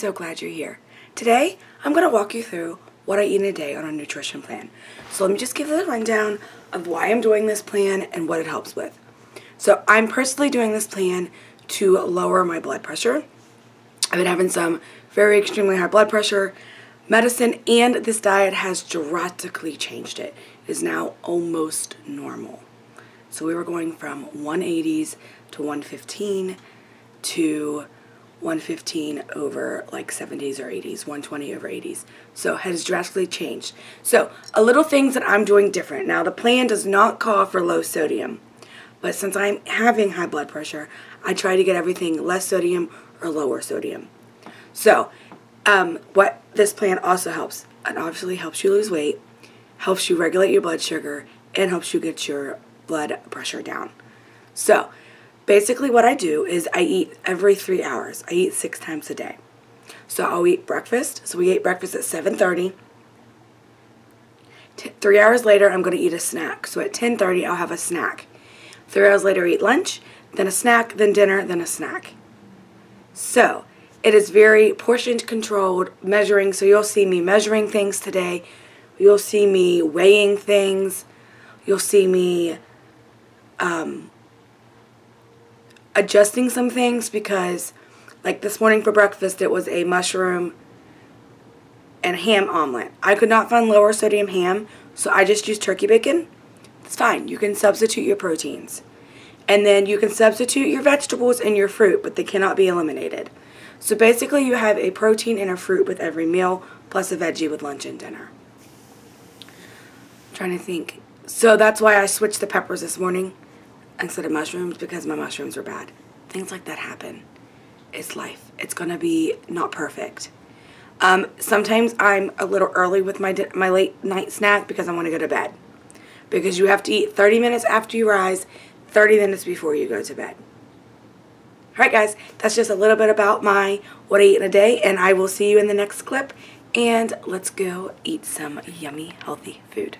so glad you're here. Today, I'm going to walk you through what I eat in a day on a nutrition plan. So let me just give you a rundown of why I'm doing this plan and what it helps with. So I'm personally doing this plan to lower my blood pressure. I've been having some very extremely high blood pressure medicine and this diet has drastically changed it. It is now almost normal. So we were going from 180s to 115 to 115 over like 70s or 80s, 120 over 80s. So has drastically changed. So a little things that I'm doing different. Now the plan does not call for low sodium, but since I'm having high blood pressure, I try to get everything less sodium or lower sodium. So um, what this plan also helps, and obviously helps you lose weight, helps you regulate your blood sugar, and helps you get your blood pressure down. So basically what I do is I eat every three hours. I eat six times a day. So I'll eat breakfast. So we ate breakfast at 7.30. Three hours later, I'm going to eat a snack. So at 10.30, I'll have a snack. Three hours later, eat lunch, then a snack, then dinner, then a snack. So it is very portion controlled measuring. So you'll see me measuring things today. You'll see me weighing things. You'll see me um, adjusting some things because like this morning for breakfast it was a mushroom and ham omelet. I could not find lower sodium ham, so I just used turkey bacon. It's fine. You can substitute your proteins. And then you can substitute your vegetables and your fruit, but they cannot be eliminated. So basically you have a protein and a fruit with every meal, plus a veggie with lunch and dinner. I'm trying to think. So that's why I switched the peppers this morning instead of mushrooms because my mushrooms were bad. Things like that happen. It's life. It's going to be not perfect. Um, sometimes I'm a little early with my, my late night snack because I want to go to bed. Because you have to eat 30 minutes after you rise, 30 minutes before you go to bed. Alright guys, that's just a little bit about my what I eat in a day and I will see you in the next clip and let's go eat some yummy healthy food.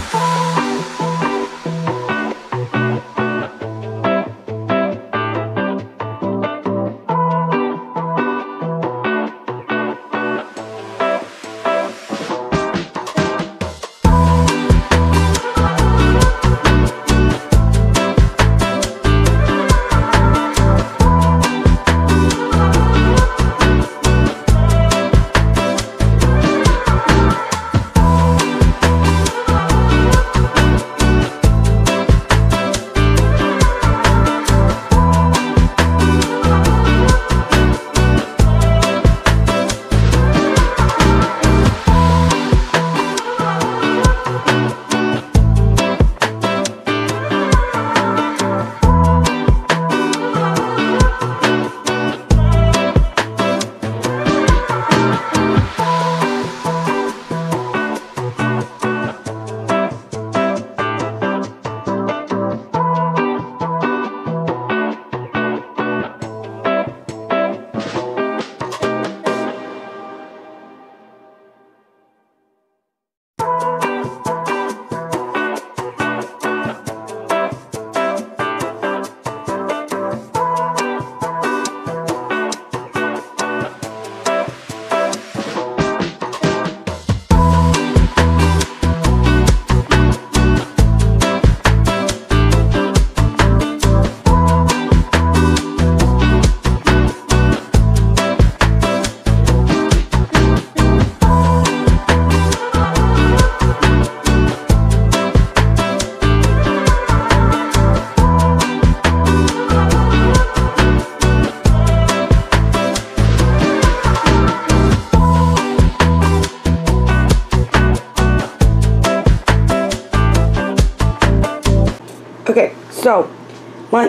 Okay,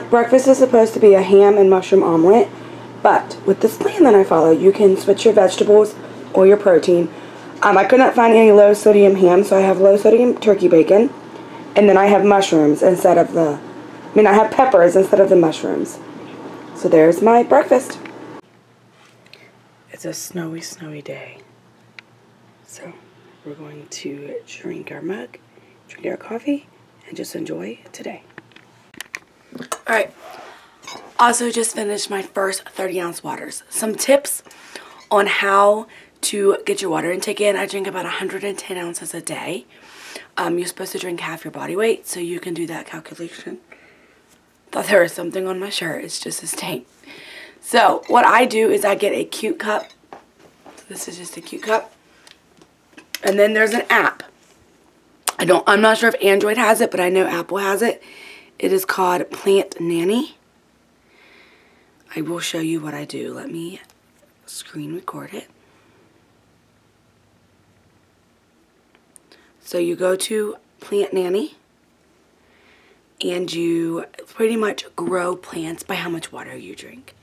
breakfast is supposed to be a ham and mushroom omelet, but with this plan that I follow, you can switch your vegetables or your protein. Um, I could not find any low sodium ham, so I have low sodium turkey bacon, and then I have mushrooms instead of the, I mean I have peppers instead of the mushrooms. So there's my breakfast. It's a snowy, snowy day. So we're going to drink our mug, drink our coffee, and just enjoy today. Alright, Also just finished my first 30 ounce waters. Some tips on how to get your water intake in. I drink about 110 ounces a day. Um, you're supposed to drink half your body weight, so you can do that calculation. Thought there was something on my shirt. It's just a stain. So what I do is I get a cute cup. This is just a cute cup. And then there's an app. I don't, I'm not sure if Android has it, but I know Apple has it. It is called Plant Nanny. I will show you what I do. Let me screen record it. So you go to Plant Nanny and you pretty much grow plants by how much water you drink.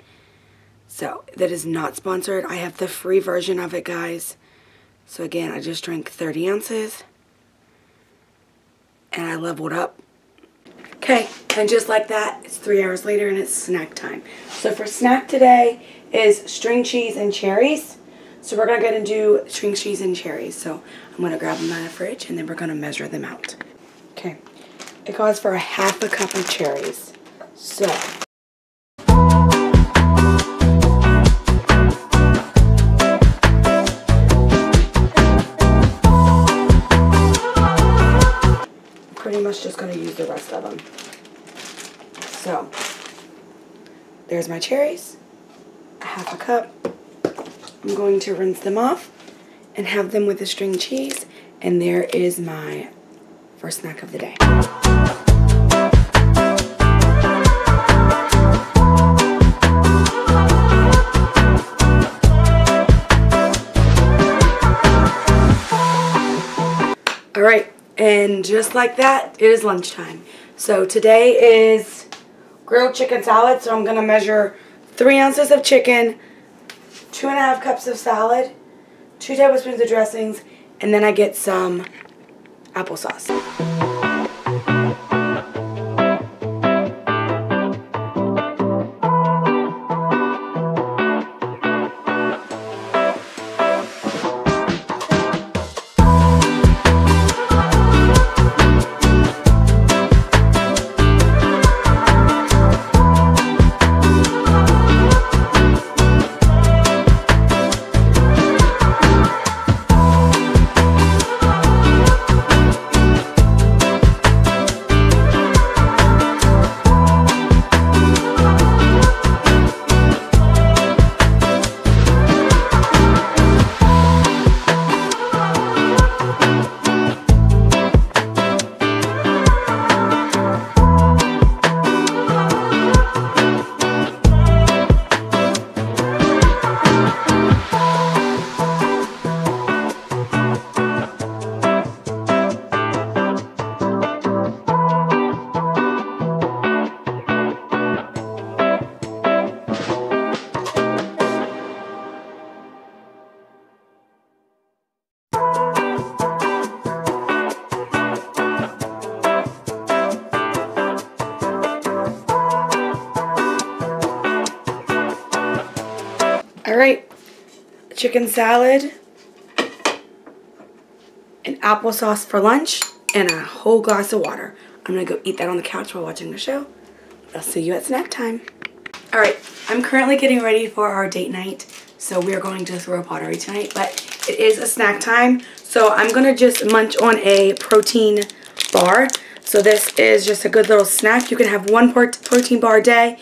So that is not sponsored. I have the free version of it, guys. So again, I just drank 30 ounces and I leveled up. Okay, and just like that, it's three hours later and it's snack time. So for snack today is string cheese and cherries. So we're going to go and do string cheese and cherries. So I'm going to grab them out of the fridge and then we're going to measure them out. Okay, it calls for a half a cup of cherries. So there's my cherries, a half a cup. I'm going to rinse them off and have them with the string cheese. And there is my first snack of the day. All right, and just like that, it is lunchtime. So today is grilled chicken salad. So I'm going to measure three ounces of chicken, two and a half cups of salad, two tablespoons of dressings, and then I get some applesauce. Chicken salad, and applesauce for lunch, and a whole glass of water. I'm gonna go eat that on the couch while watching the show. I'll see you at snack time. All right, I'm currently getting ready for our date night. So we are going to throw pottery tonight, but it is a snack time. So I'm gonna just munch on a protein bar. So this is just a good little snack. You can have one protein bar a day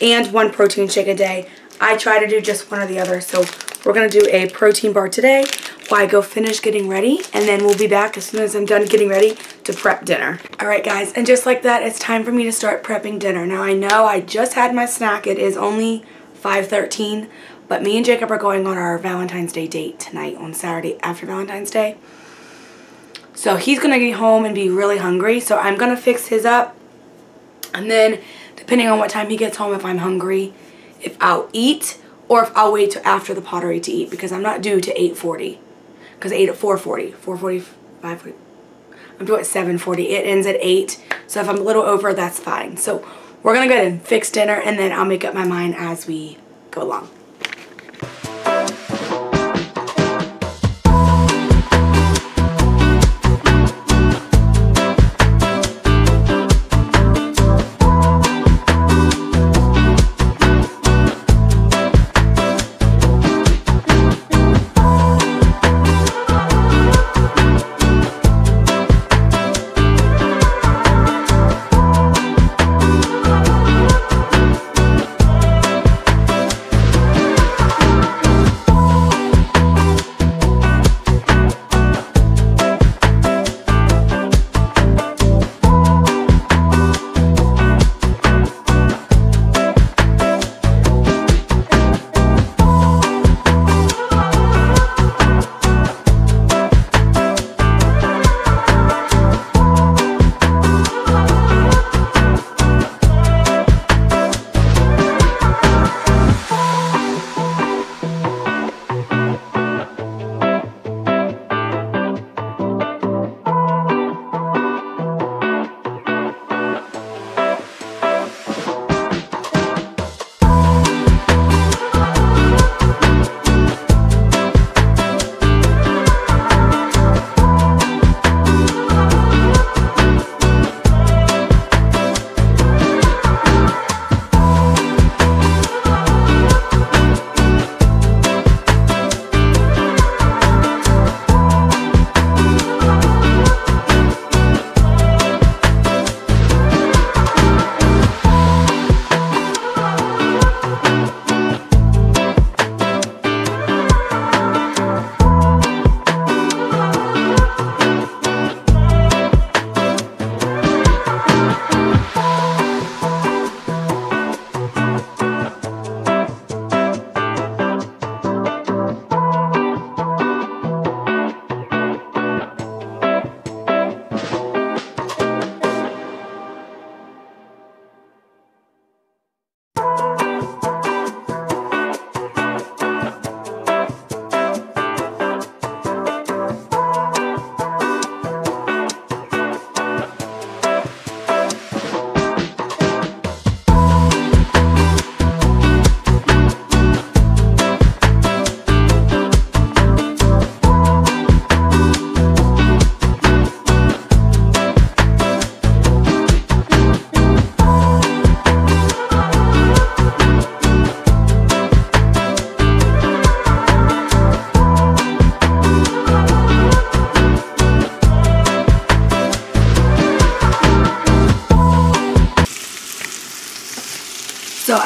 and one protein shake a day. I try to do just one or the other. So we're going to do a protein bar today while I go finish getting ready. And then we'll be back as soon as I'm done getting ready to prep dinner. Alright guys, and just like that, it's time for me to start prepping dinner. Now I know I just had my snack. It is only 5.13. But me and Jacob are going on our Valentine's Day date tonight on Saturday after Valentine's Day. So he's going to get home and be really hungry. So I'm going to fix his up. And then depending on what time he gets home, if I'm hungry, if I'll eat or if I'll wait till after the pottery to eat because I'm not due to 8.40 because I ate at 4.40, 4.40, 5.40. I'm due at 7.40. It ends at 8. So if I'm a little over, that's fine. So we're going to go ahead and fix dinner and then I'll make up my mind as we go along.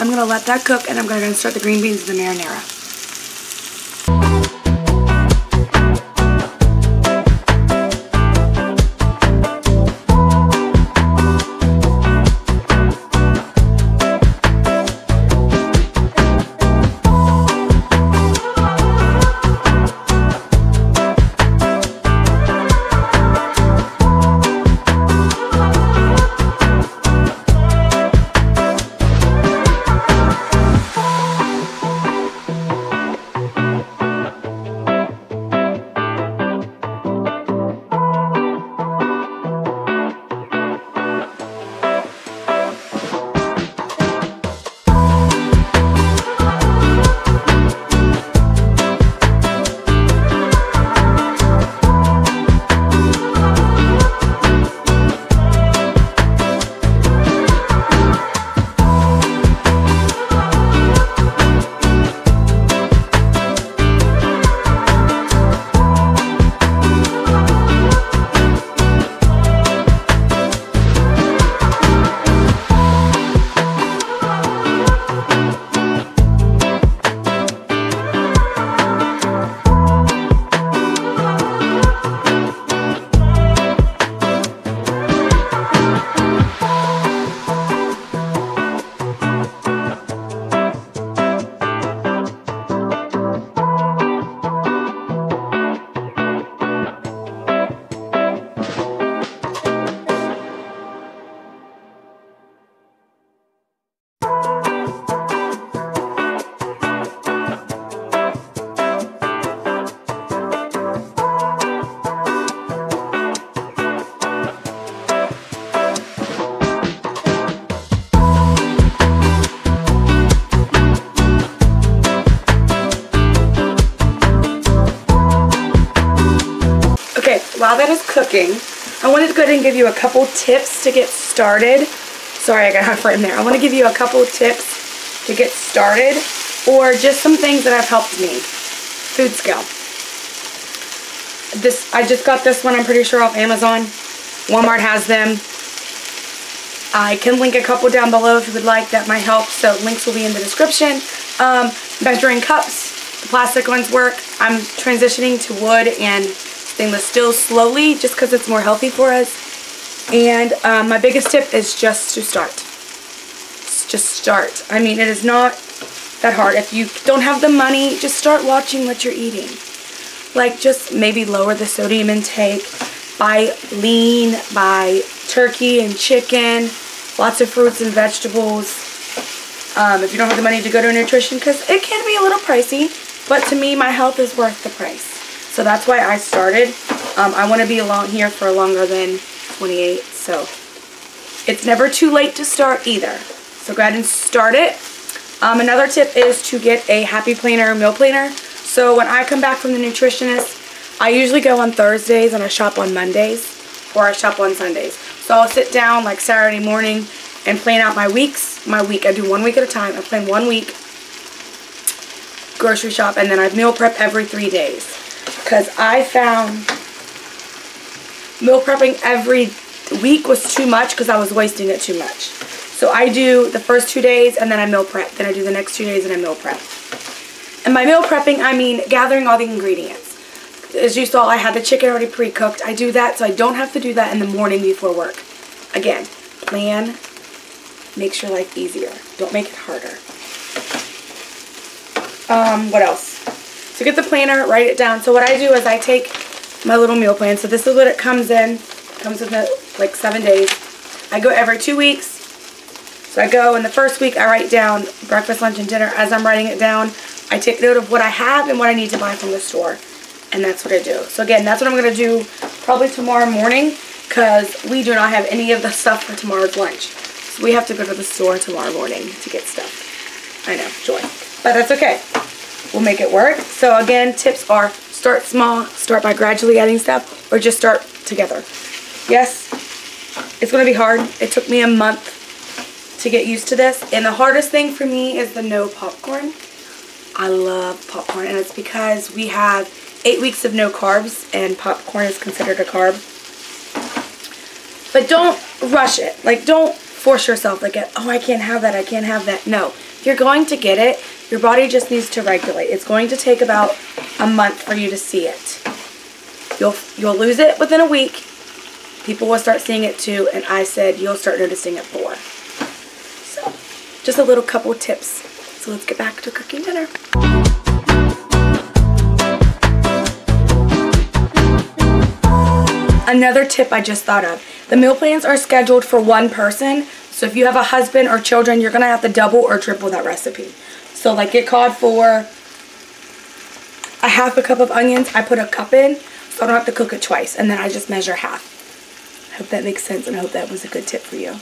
I'm going to let that cook and I'm going to start the green beans in the marinara. While that is cooking, I wanted to go ahead and give you a couple tips to get started. Sorry, I got half right in there. I want to give you a couple tips to get started or just some things that have helped me. Food scale. This I just got this one, I'm pretty sure, off Amazon. Walmart has them. I can link a couple down below if you would like. That might help. So links will be in the description. Um, measuring cups. The plastic ones work. I'm transitioning to wood and stainless steel slowly just because it's more healthy for us. And um, my biggest tip is just to start. Just start. I mean, it is not that hard. If you don't have the money, just start watching what you're eating. Like, just maybe lower the sodium intake. Buy lean, buy turkey and chicken, lots of fruits and vegetables. Um, if you don't have the money to go to a nutrition, because it can be a little pricey, but to me, my health is worth the price. So that's why I started. Um, I want to be along here for longer than 28. So it's never too late to start either. So go ahead and start it. Um, another tip is to get a happy planner meal planner. So when I come back from the nutritionist, I usually go on Thursdays and I shop on Mondays or I shop on Sundays. So I'll sit down like Saturday morning and plan out my weeks. My week, I do one week at a time. I plan one week grocery shop and then I meal prep every three days because I found meal prepping every week was too much because I was wasting it too much. So I do the first two days and then I meal prep. Then I do the next two days and I meal prep. And by meal prepping, I mean gathering all the ingredients. As you saw, I had the chicken already pre-cooked. I do that so I don't have to do that in the morning before work. Again, plan makes your life easier. Don't make it harder. Um, what else? So get the planner, write it down. So what I do is I take my little meal plan. So this is what it comes in. It comes with like seven days. I go every two weeks. So I go in the first week, I write down breakfast, lunch, and dinner. As I'm writing it down, I take note of what I have and what I need to buy from the store. And that's what I do. So again, that's what I'm going to do probably tomorrow morning because we do not have any of the stuff for tomorrow's lunch. So we have to go to the store tomorrow morning to get stuff. I know, joy. But that's okay will make it work. So again, tips are start small, start by gradually adding stuff, or just start together. Yes, it's going to be hard. It took me a month to get used to this. And the hardest thing for me is the no popcorn. I love popcorn, and it's because we have eight weeks of no carbs, and popcorn is considered a carb. But don't rush it. Like, don't force yourself. Like, oh, I can't have that. I can't have that. No. you're going to get it. Your body just needs to regulate. It's going to take about a month for you to see it. You'll, you'll lose it within a week. People will start seeing it too, and I said you'll start noticing it more. So, just a little couple tips. So let's get back to cooking dinner. Another tip I just thought of. The meal plans are scheduled for one person. So if you have a husband or children, you're to have to double or triple that recipe. So like it called for a half a cup of onions. I put a cup in so I don't have to cook it twice. And then I just measure half. I hope that makes sense and I hope that was a good tip for you.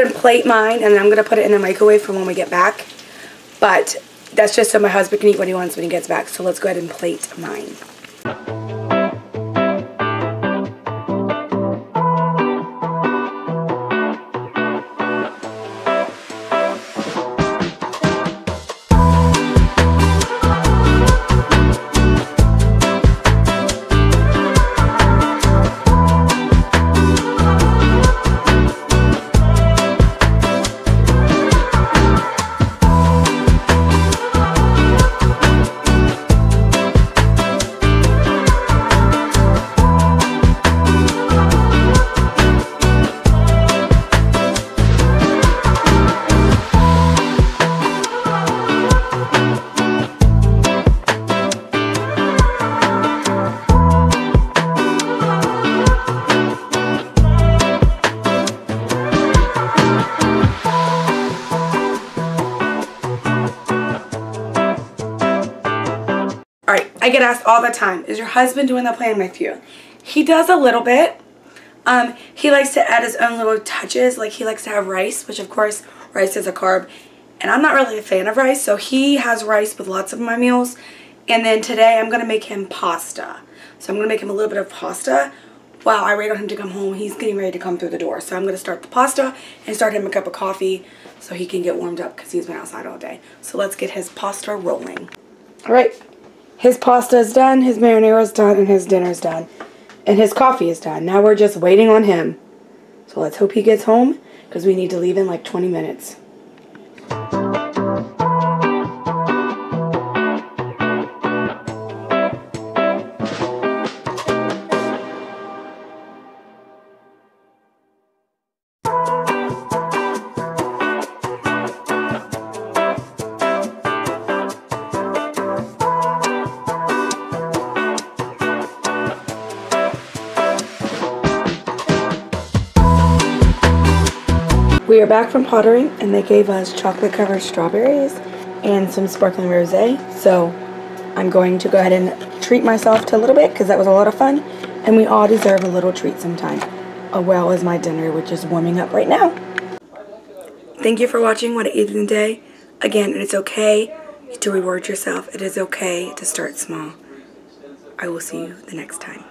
I'm plate mine and I'm going to put it in the microwave for when we get back. But that's just so my husband can eat what he wants when he gets back. So let's go ahead and plate mine. Asked all the time, is your husband doing the plan with you? He does a little bit. Um, he likes to add his own little touches, like he likes to have rice, which of course rice is a carb. And I'm not really a fan of rice, so he has rice with lots of my meals. And then today I'm going to make him pasta. So I'm going to make him a little bit of pasta while I wait on him to come home. He's getting ready to come through the door. So I'm going to start the pasta and start him a cup of coffee so he can get warmed up because he's been outside all day. So let's get his pasta rolling. Alright, his pasta is done, his marinara is done, and his dinner is done. And his coffee is done. Now we're just waiting on him. So let's hope he gets home because we need to leave in like 20 minutes. We are back from pottering and they gave us chocolate covered strawberries and some sparkling rosé. So I'm going to go ahead and treat myself to a little bit because that was a lot of fun and we all deserve a little treat sometime. As well as my dinner which is warming up right now. Thank you for watching What I Eat in a Day. Again, it is okay to reward yourself. It is okay to start small. I will see you the next time.